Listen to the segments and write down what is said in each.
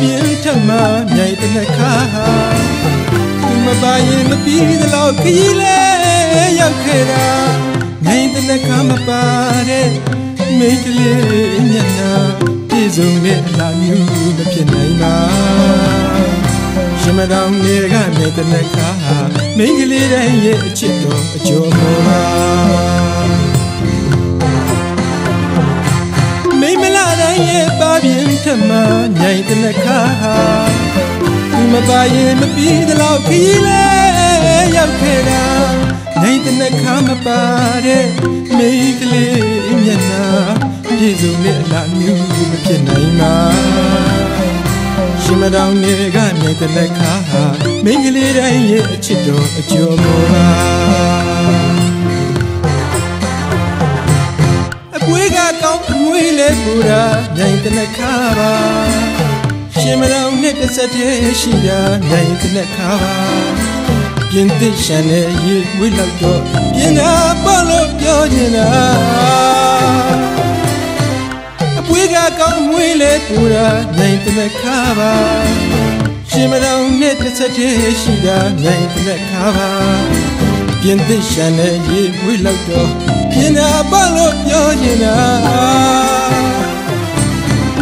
ပြင်းထမမြိုင်တနခါသူမပါရင်မပြီးသလောက်ခရီးလဲရောက်ခဲ့တာမြိုင်တနခါမပါတဲ့မိန်းကလေးညနာပြေဆုံးတဲ့အလားမျိုးမဖြစ်နိုင်ပါရှင်မတော်နေကမြေတနခါမိန်းကလေးတိုင်းရဲ့အချစ်တော်အကျော်မောပါ မလာတိုင်းရဲ့ပါပြင်းထမမြိုင်တနခါသူမပါရင်မပြီးသလောက်ခီးလဲရောက်ခဲ့တာနိုင်တနခါမပါတဲ့မိန်းကလေးမျက်နှာပြည့်စုံတဲ့အလားမျိုးမဖြစ်နိုင်ပါရှင်မတော်နေကနိုင်တနခါမိန်းကလေးတိုင်းရဲ့အချစ်တော်အကျော်မောပါ အပွေးကကောင်းအမွေးလဲပူတာနိုင်တနခါပါရှင်မတော်နဲ့တစ်ဆက်တည်းရှိတာနိုင်တနခါပါပြင်းသစ်ရှန်တဲ့ရေဝိလောက်တော့ပြင်းတာပေါ့လို့ပြောနေတာအပွေးကကောင်းမွေးလဲပူတာနိုင်တနခါပါရှင်မတော်နဲ့တစ်ဆက်တည်းရှိတာနိုင်တနခါပါပြင်းသစ်ရှန်တဲ့ရေဝိလောက်တော့ ပြင်းတာပေါ့လို့ပြောနေတာ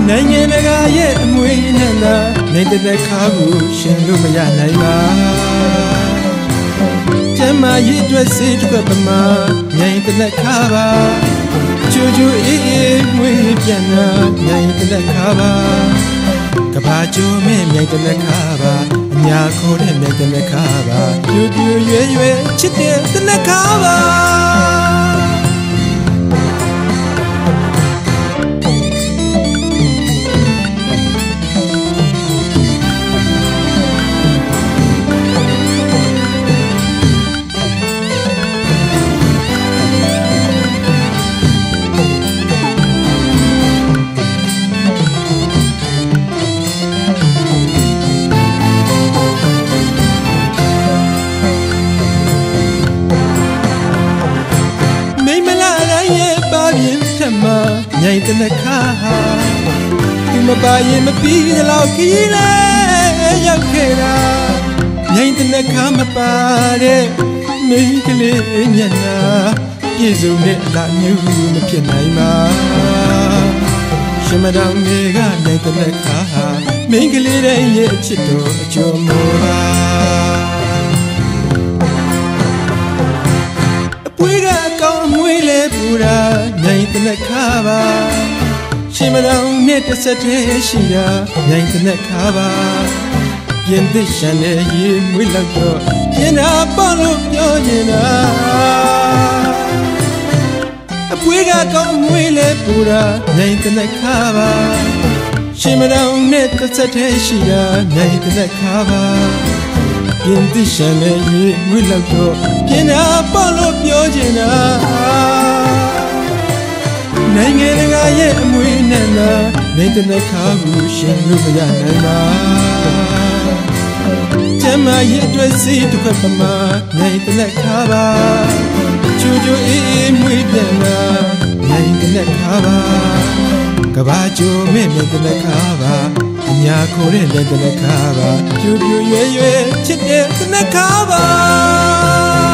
နိုင်ငံတကာရဲ့အမွေနဲ့လားနေတဲ့ခါကိုရှင်လို့မရနိုင်ပါကျမရဲ့အတွက်စေတစ်ခွက်ပမာမြိုင်တလက်ခါပါချူချူအေးအေးမွေးပြန်လာမြိုင်တလက်ခါပါကဘာကျိုးမဲ့မြိုင်တလက်ခါပါအညာခေါ်တဲ့မြိုင်တလက်ခါပါပြူပြူရွယ်ရွယ်ချစ်တဲ့တလက်ခါပါ မြိုင်တနခါသူမပါရင်မပြီးသလောက်ခီးလဲရောက်ခဲ့တာမြိုင်တနခါမပါတဲ့မိန်းကလေးညနာပြေဆုံးတဲ့အလားမျိုးမဖြစ်နိုင်ပါရှင်မတော်နေကနိုင်တနခါမိန်းကလေးတိုင်းရဲ့အချစ်တော်အကျော်မောပါအပွေးကအကောင်အမွေးလဲပူတာနိုင်တနက်ခါပါ ရှင်မတော်နဲ့တစ်ဆက်တည်းရှိတာနိုင်တနက်ခါပါပြင်းသစ်ရှန်တဲ့ရေမွေးလောက်တော့ပြင်းတာပေါ့လို့ပြောနေတာအပွေးကကောင်အမွေးလဲပူတာနိုင်တနက်ခါပါရှင်မတော်နဲ့တစ်ဆက်တည်းရှိတာနိုင်တနက်ခါပါပြင်းသစ်ရှန်တဲ့ရေမွေးလောက်တော့ပြင်းတာပေါ့လို့ပြောချင်တာနိုင်ငံတကာရဲ့အမွေနဲ့ လားနေတဲ့နှခါကိုရှင်လို့မရနိုင်ပါကျမရဲ့အတွက်စီတစ်ခွက်ပမာနေတဲ့နှခါပါချူချူအေးအေးမွေးပြန်လာနေတဲ့နှခါပါကဘာကျိုးမဲ့နေတဲ့နှခါပါအညာခေါ်တဲ့နေတဲ့နှခါပါပြူပြူရွယ်ရွယ်ချစ်တဲ့နှခါပါ